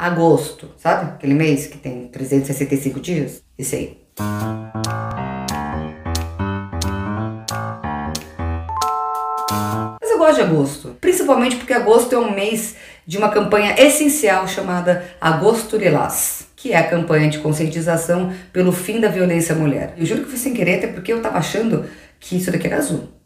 agosto, sabe? Aquele mês que tem 365 dias. Esse aí. Mas eu gosto de agosto, principalmente porque agosto é um mês de uma campanha essencial chamada Agosto Lilás, que é a campanha de conscientização pelo fim da violência à mulher. Eu juro que foi sem querer, até porque eu tava achando que isso daqui era azul.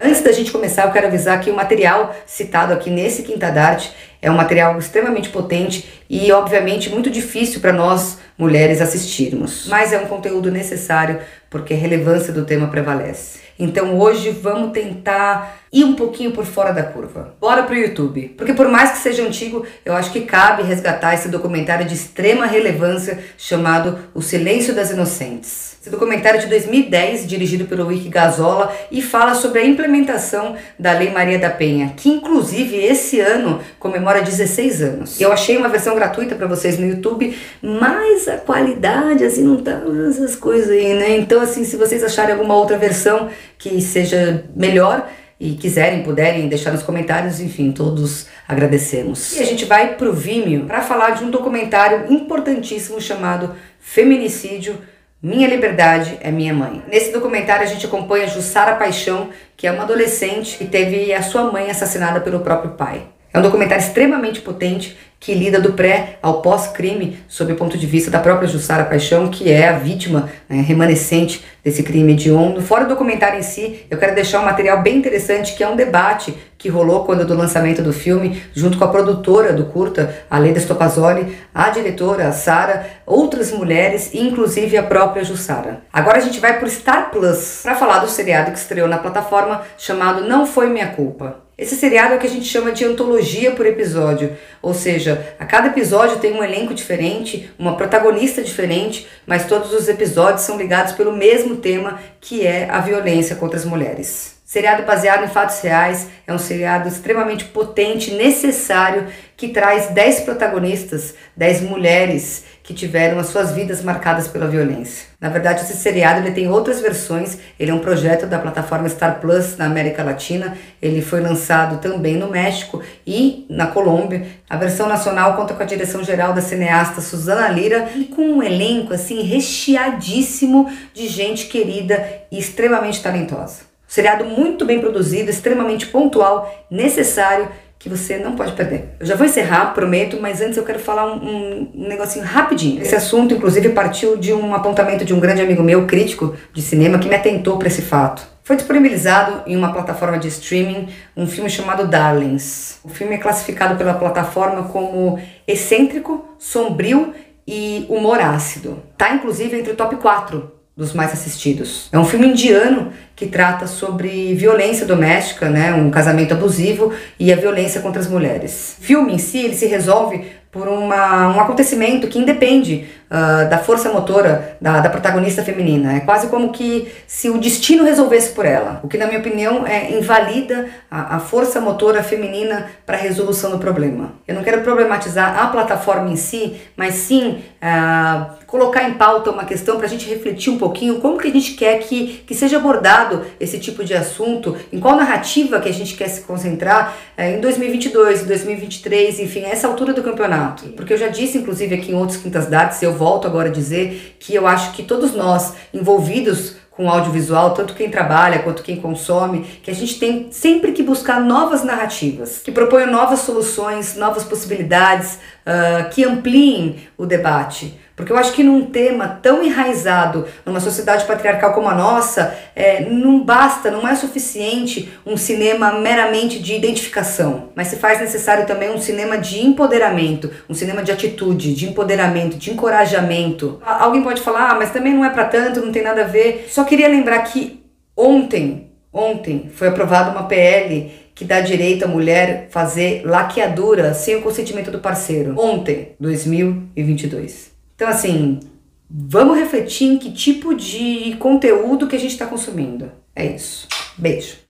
Antes da gente começar, eu quero avisar que o material citado aqui nesse Quinta Darte é um material extremamente potente e, obviamente, muito difícil para nós mulheres assistirmos. Mas é um conteúdo necessário porque a relevância do tema prevalece. Então hoje vamos tentar ir um pouquinho por fora da curva. Bora pro YouTube. Porque por mais que seja antigo, eu acho que cabe resgatar esse documentário de extrema relevância chamado O Silêncio das Inocentes. Esse documentário é de 2010, dirigido pelo Wiki Gazola, e fala sobre a implementação da Lei Maria da Penha, que inclusive esse ano comemora 16 anos. Eu achei uma versão gratuita para vocês no YouTube, mas a qualidade assim não tá essas coisas aí, né? Então assim, se vocês acharem alguma outra versão que seja melhor, e quiserem, puderem deixar nos comentários, enfim, todos agradecemos. E a gente vai pro Vimeo para falar de um documentário importantíssimo chamado Feminicídio minha Liberdade é Minha Mãe. Nesse documentário a gente acompanha Jussara Paixão, que é uma adolescente que teve a sua mãe assassinada pelo próprio pai. É um documentário extremamente potente que lida do pré ao pós-crime sob o ponto de vista da própria Jussara Paixão, que é a vítima né, remanescente desse crime hediondo. Fora o documentário em si, eu quero deixar um material bem interessante que é um debate que rolou quando do lançamento do filme, junto com a produtora do curta, a Leda Stopazoli, a diretora, a Sara, outras mulheres e inclusive a própria Jussara. Agora a gente vai para o Star Plus para falar do seriado que estreou na plataforma chamado Não Foi Minha Culpa. Esse seriado é o que a gente chama de antologia por episódio, ou seja, a cada episódio tem um elenco diferente, uma protagonista diferente, mas todos os episódios são ligados pelo mesmo tema, que é a violência contra as mulheres. Seriado baseado em fatos reais, é um seriado extremamente potente, necessário, que traz 10 protagonistas, 10 mulheres que tiveram as suas vidas marcadas pela violência. Na verdade, esse seriado ele tem outras versões, ele é um projeto da plataforma Star Plus na América Latina, ele foi lançado também no México e na Colômbia. A versão nacional conta com a direção geral da cineasta Suzana Lira e com um elenco assim recheadíssimo de gente querida e extremamente talentosa. Seriado muito bem produzido, extremamente pontual, necessário, que você não pode perder. Eu já vou encerrar, prometo, mas antes eu quero falar um, um, negocinho rapidinho. Esse assunto, inclusive, partiu de um apontamento de um grande amigo meu, crítico de cinema, que me atentou para esse fato. Foi disponibilizado em uma plataforma de streaming um filme chamado Darlings. O filme é classificado pela plataforma como excêntrico, sombrio e humor ácido. Tá inclusive entre o top 4 dos mais assistidos. É um filme indiano que trata sobre violência doméstica, né, um casamento abusivo e a violência contra as mulheres. O filme em si ele se resolve por uma, um acontecimento que independe uh, da força motora da, da, protagonista feminina. É quase como que se o destino resolvesse por ela, o que, na minha opinião, é invalida a, a força motora feminina para a resolução do problema. Eu não quero problematizar a plataforma em si, mas sim uh, colocar em pauta uma questão para a gente refletir um pouquinho como que a gente quer que, que seja abordado esse tipo de assunto, em qual narrativa que a gente quer se concentrar uh, em 2022, 2023, enfim, a essa altura do campeonato campeonato. Porque eu já disse, inclusive, aqui em outros Quintas Dates, eu volto agora a dizer que eu acho que todos nós envolvidos com audiovisual, tanto quem trabalha quanto quem consome, que a gente tem sempre que buscar novas narrativas, que proponham novas soluções, novas possibilidades, uh, que ampliem o debate. Porque eu acho que num tema tão enraizado, numa sociedade patriarcal como a nossa, é, não basta, não é suficiente um cinema meramente de identificação, mas se faz necessário também um cinema de empoderamento, um cinema de atitude, de empoderamento, de encorajamento. Alguém pode falar, ah, mas também não é para tanto, não tem nada a ver. Só queria lembrar que ontem, ontem foi aprovada uma PL que dá direito à mulher fazer laqueadura sem o consentimento do parceiro. Ontem, 2022. Então, assim, vamos refletir em que tipo de conteúdo que a gente está consumindo. É isso. Beijo.